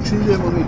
Üçüncü Emami.